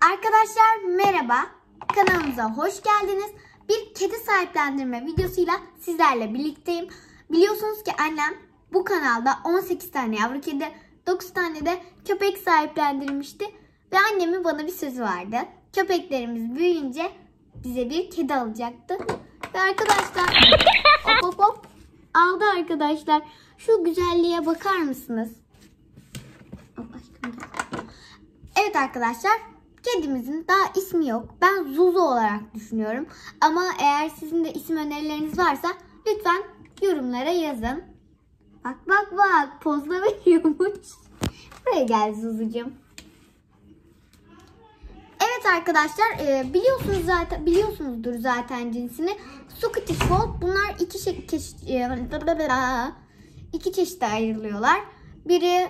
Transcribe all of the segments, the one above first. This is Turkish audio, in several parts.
Arkadaşlar merhaba. Kanalımıza hoş geldiniz. Bir kedi sahiplendirme videosuyla sizlerle birlikteyim. Biliyorsunuz ki annem bu kanalda 18 tane yavru kedi, 9 tane de köpek sahiplendirmişti. Ve annemin bana bir sözü vardı. Köpeklerimiz büyüyünce bize bir kedi alacaktı. Ve arkadaşlar hop hop hop aldı arkadaşlar. Şu güzelliğe bakar mısınız? Evet arkadaşlar kedimizin daha ismi yok. Ben Zuzu olarak düşünüyorum. Ama eğer sizin de isim önerileriniz varsa lütfen yorumlara yazın. Bak bak bak pozla veriyormuş. Buraya gel Zuzucuğum. Evet arkadaşlar e, biliyorsunuz zaten biliyorsunuzdur zaten cinsini. Scottish Fold bunlar iki şey, çeşit iki çeşite ayrılıyorlar. Biri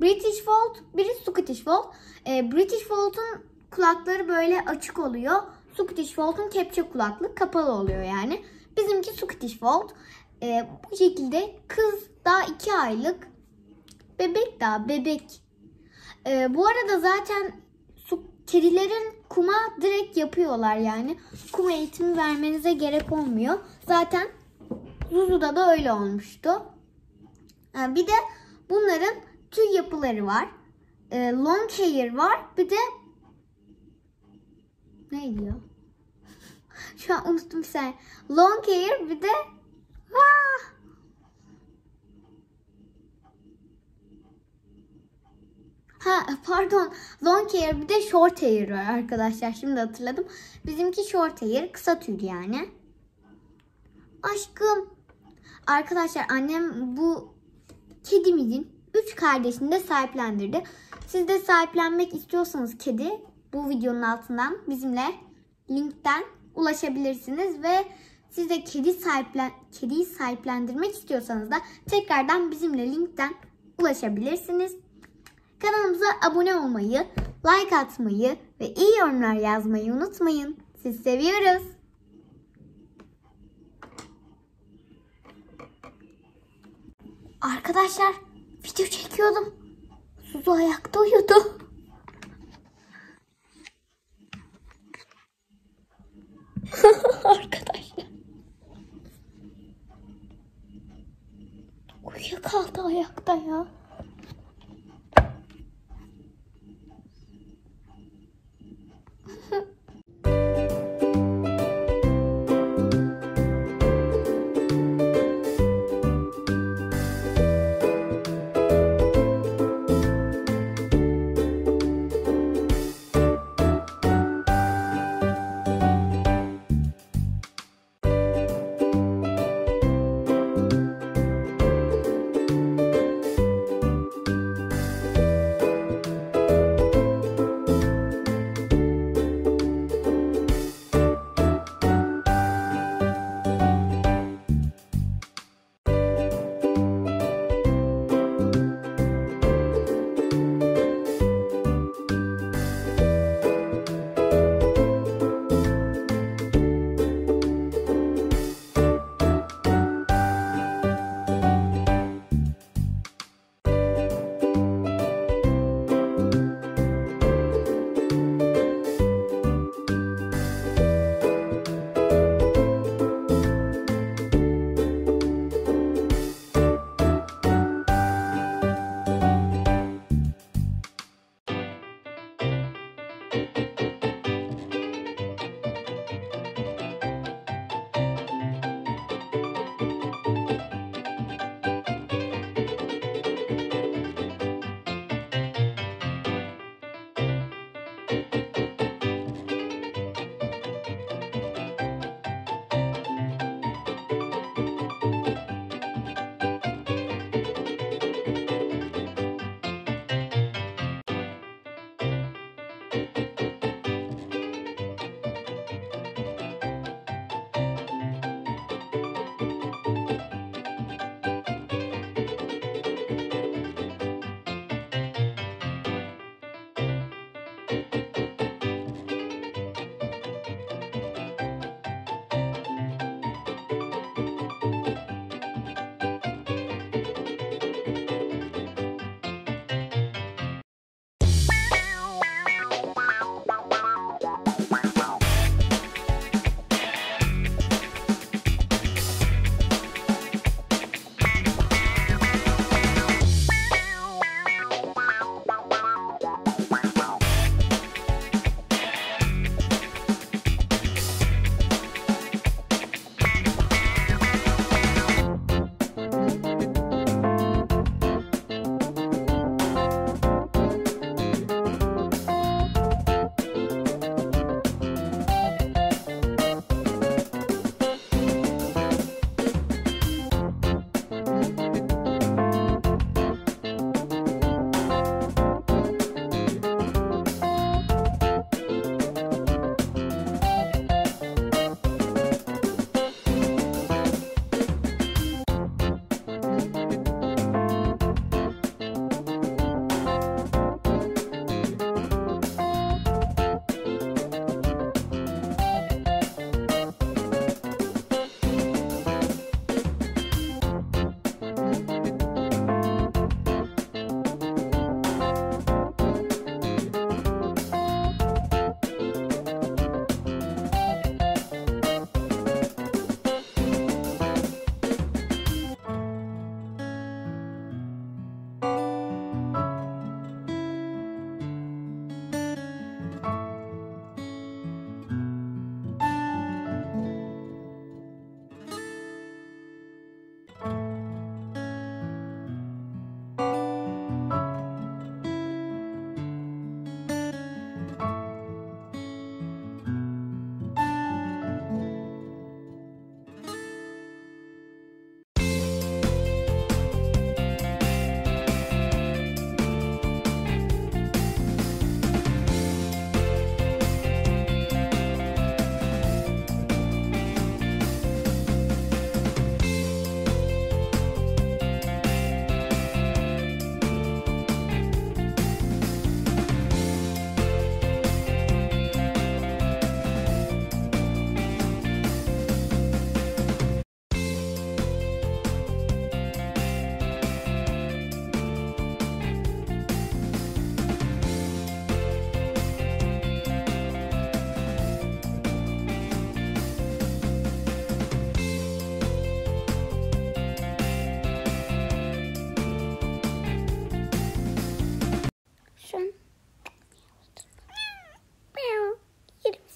British Fold, biri Scottish Fold. E, British Fold'un kulakları böyle açık oluyor. Scottish Fold'un kepçe kulaklık kapalı oluyor yani. Bizimki Scottish Fold. E, bu şekilde kız daha 2 aylık. Bebek daha bebek. E, bu arada zaten su, kedilerin kuma direkt yapıyorlar yani. Kum eğitimi vermenize gerek olmuyor. Zaten Zuzu'da da öyle olmuştu. E, bir de bunların tüy yapıları var. E, long hair var. Bir de neydi ya? Şu an unuttum sen. Long hair bir de ah! Ha pardon. Long hair bir de short hair var arkadaşlar. Şimdi hatırladım. Bizimki short hair. Kısa tüylü yani. Aşkım. Arkadaşlar annem bu kedimizin 3 kardeşini de sahiplendirdi. Siz de sahiplenmek istiyorsanız kedi bu videonun altından bizimle linkten ulaşabilirsiniz ve siz de kedi sahiplen kediyi sahiplendirmek istiyorsanız da tekrardan bizimle linkten ulaşabilirsiniz. Kanalımıza abone olmayı, like atmayı ve iyi yorumlar yazmayı unutmayın. Siz seviyoruz. Arkadaşlar video çekiyordum. Suzu ayakta uyudu. Arkadaşlar. Uyuyakaldı ayakta ya.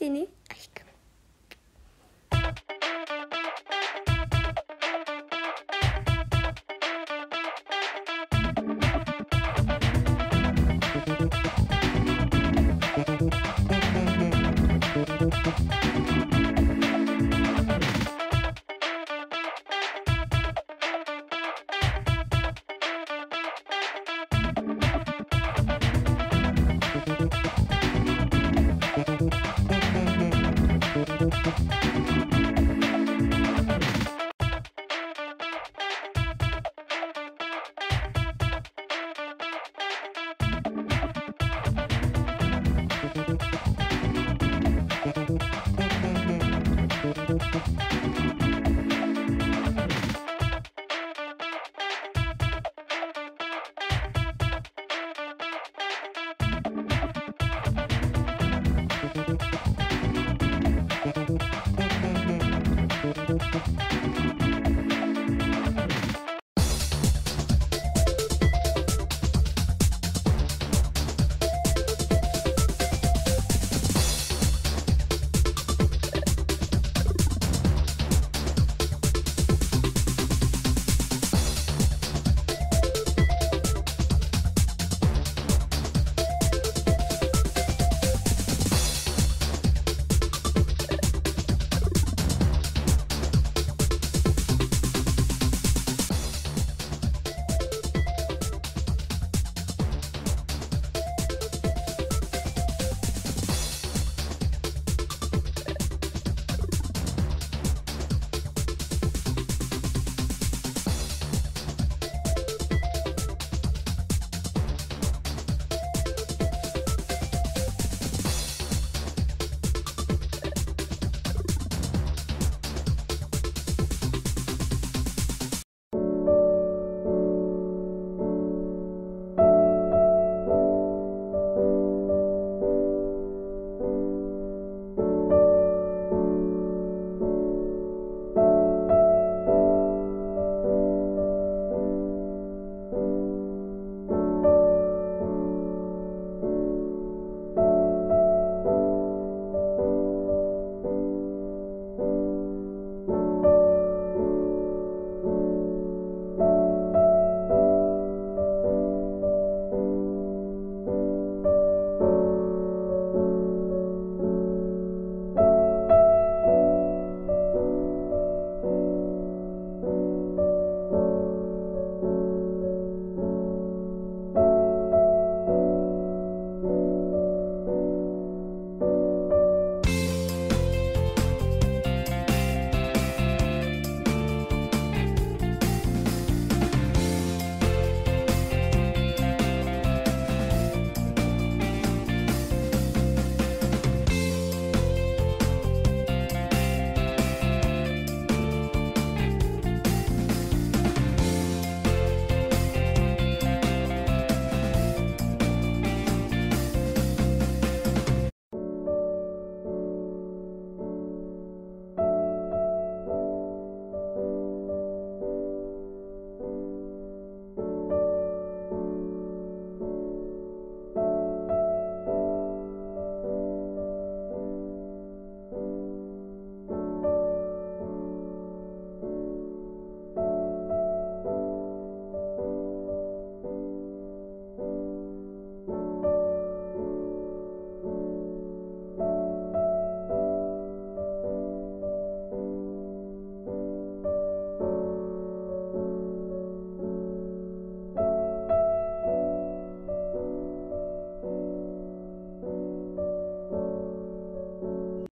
fini